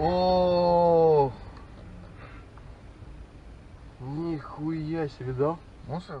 О, нихуя себе, да? Мусор?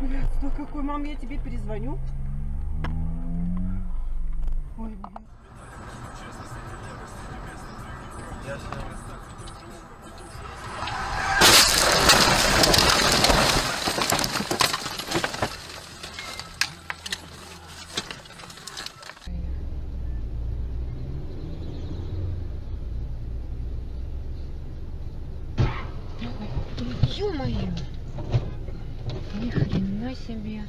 Блядь, ну какой, мам, я тебе перезвоню. Ой, блядь. Ё-моё! Ни хрена себе.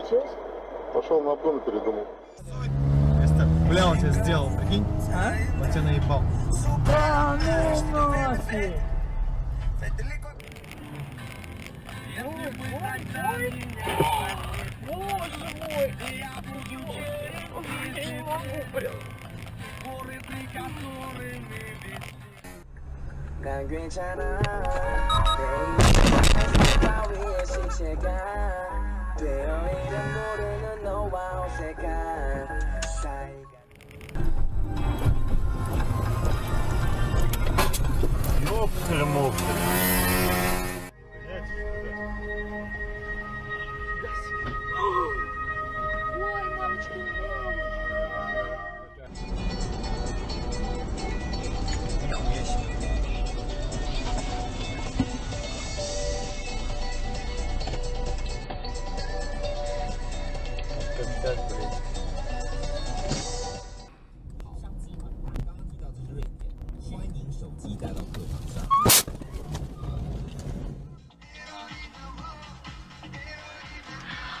случилось? Пошел на обгон и передумал. Бля, он тебя сделал, прикинь? А? Он тебя наебал. Да, ну нафиг! Боже мой! Я буду Я не могу, блин! Горы, при которыми Как 되어있는 모르는 너와 어색한 사이가 요플 목